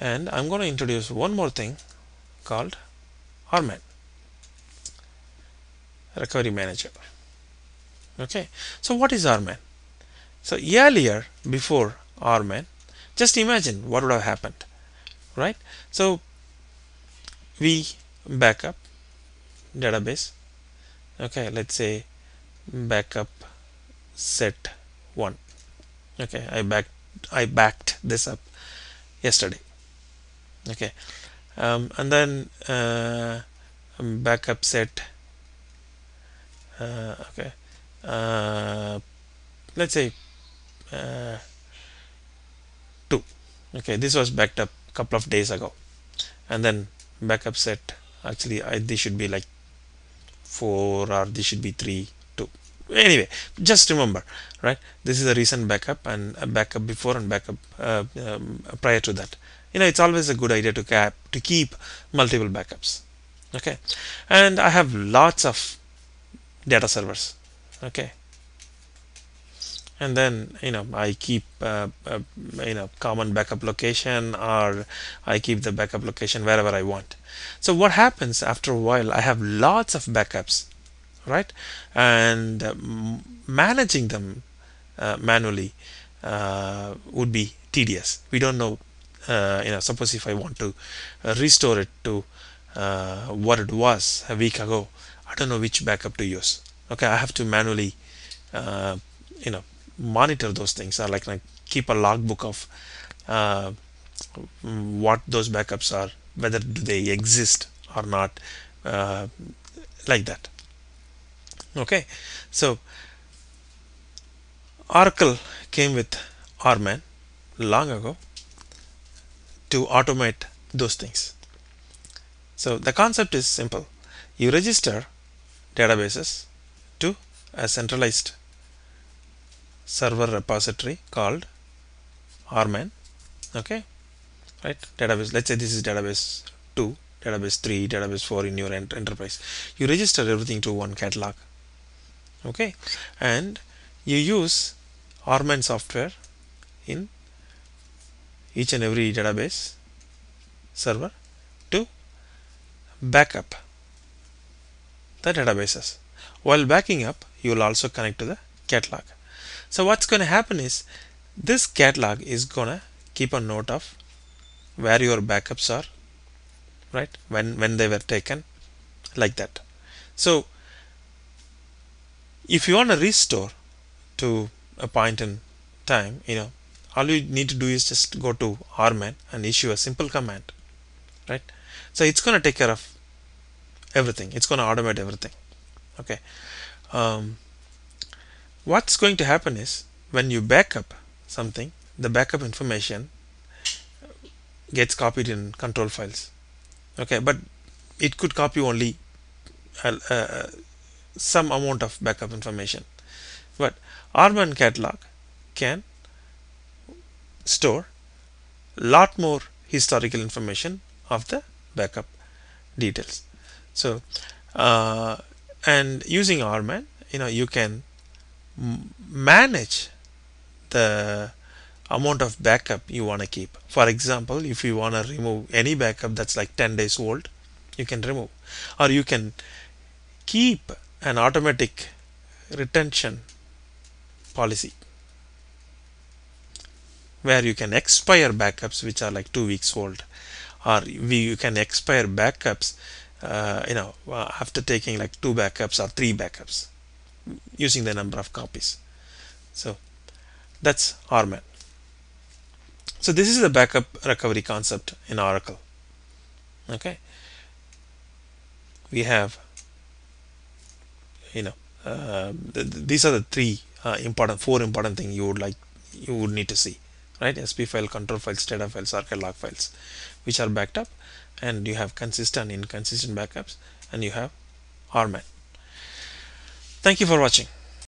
and I'm going to introduce one more thing called RMAN recovery manager. Okay so what is RMAN so earlier before RMAN just imagine what would have happened right? So we backup database. Okay let's say backup set 1 okay I backed I backed this up yesterday okay. Um, and then uh, backup set. Uh, okay. Uh, let's say uh, 2 okay this was backed up a couple of days ago. And then backup set actually I, this should be like 4 or this should be 3 2 anyway just remember right? This is a recent backup and a backup before and backup uh, um, prior to that you know it's always a good idea to cap to keep multiple backups. Okay? And I have lots of data servers. Okay? And then you know I keep uh, uh, you know common backup location or I keep the backup location wherever I want. So what happens after a while I have lots of backups right? And uh, managing them uh, manually uh, would be tedious. We don't know uh, you know suppose if I want to restore it to what it was a week ago I don't know which backup to use. Okay I have to manually you know monitor those things. Or like, like keep a logbook of uh, what those backups are whether do they exist or not uh, like that. Okay so Oracle came with RMAN long ago to automate those things. So the concept is simple. You register databases to a centralized server repository called RMAN okay? Right? Database let's say this is database 2 database 3 database 4 in your ent enterprise. You register everything to one catalog okay? And you use RMAN software in each and every database server to backup the databases. While backing up you will also connect to the catalog. So what's going to happen is this catalog is going to keep a note of where your backups are right? When when they were taken like that. So if you want to restore to a point in time you know all you need to do is just go to rman and issue a simple command right? So it's going to take care of everything. It's going to automate everything okay? Um, what's going to happen is when you backup something the backup information gets copied in control files okay? But it could copy only uh, uh, some amount of backup information. But RMAN catalog can store lot more historical information of the backup details so uh, and using RMAN you know you can manage the amount of backup you want to keep. For example, if you want to remove any backup that's like 10 days old, you can remove. Or you can keep an automatic retention policy where you can expire backups which are like two weeks old or we, you can expire backups uh, you know after taking like two backups or three backups using the number of copies. So that's RMAN. So this is the backup recovery concept in Oracle. Okay. We have, you know, uh, th these are the three uh, important, four important things you would like, you would need to see, right? SP file, control files, data files, archive log files, which are backed up, and you have consistent, and inconsistent backups, and you have RMAN. Thank you for watching.